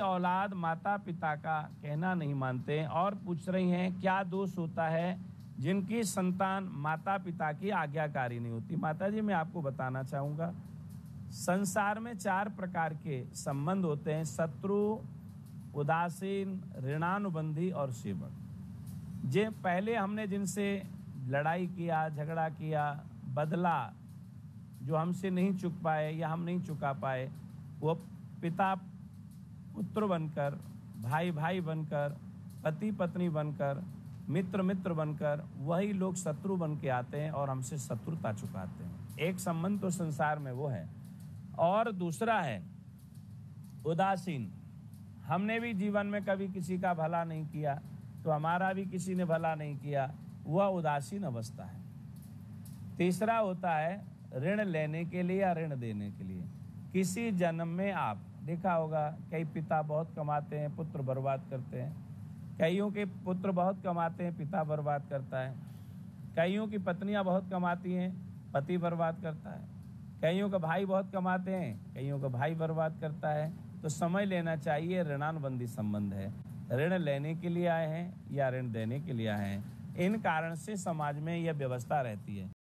औलाद माता पिता का कहना नहीं मानते और पूछ रही हैं, क्या दोष होता है जिनकी संतान माता पिता की आज्ञाकारी नहीं होती? माता जी मैं आपको बताना चाहूँगा। संसार में चार प्रकार के संबंध होते हैं, शत्रु, उदासीन, ऋणानुबंधी और सेवक। जे, पहले हमने जिनसे लड़ाई किया, झगड़ा किया, बदला जो हमसे नहीं चुक पाए या हम नहीं चुका पाए, वो पिता पुत्र बनकर भाई भाई बनकर पति पत्नी बनकर मित्र मित्र बनकर, वही लोग शत्रु बन के आते हैं और हमसे शत्रुता चुकाते हैं। एक संबंध तो संसार में वो है। और दूसरा है, उदासीन। हमने भी जीवन में कभी किसी का भला नहीं किया तो हमारा भी किसी ने भला नहीं किया, वह उदासीन अवस्था है। तीसरा होता है, ऋण लेने के लिए या ऋण देने के लिए। किसी जन्म में आप देखा होगा, कई पिता बहुत कमाते हैं, पुत्र बर्बाद करते हैं। कईयों के पुत्र बहुत कमाते हैं, पिता बर्बाद करता है। कईयों की पत्नियाँ बहुत कमाती हैं, पति बर्बाद करता है। कईयों का भाई बहुत कमाते हैं, कईयों का भाई बर्बाद करता है। तो समय लेना चाहिए, ऋणानुबंधी संबंध है। ऋण लेने के लिए आए हैं या ऋण देने के लिए आए हैं? इन कारण से समाज में यह व्यवस्था रहती है।